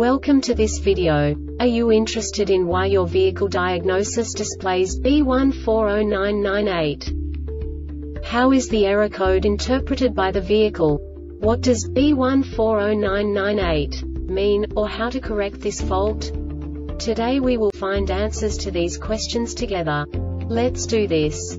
Welcome to this video. Are you interested in why your vehicle diagnosis displays B140998? How is the error code interpreted by the vehicle? What does B140998 mean, or how to correct this fault? Today we will find answers to these questions together. Let's do this.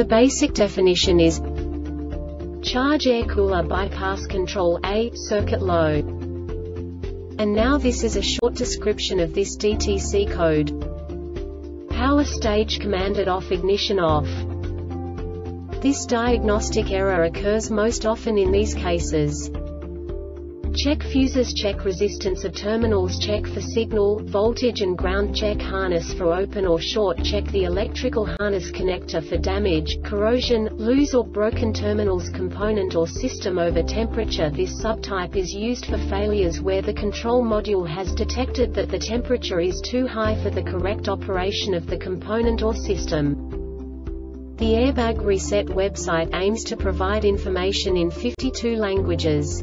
The basic definition is Charge air cooler bypass control A, circuit low. And now this is a short description of this DTC code. Power stage commanded off ignition off. This diagnostic error occurs most often in these cases. Check fuses check resistance of terminals check for signal, voltage and ground check harness for open or short check the electrical harness connector for damage, corrosion, loose or broken terminals component or system over temperature This subtype is used for failures where the control module has detected that the temperature is too high for the correct operation of the component or system. The Airbag Reset website aims to provide information in 52 languages.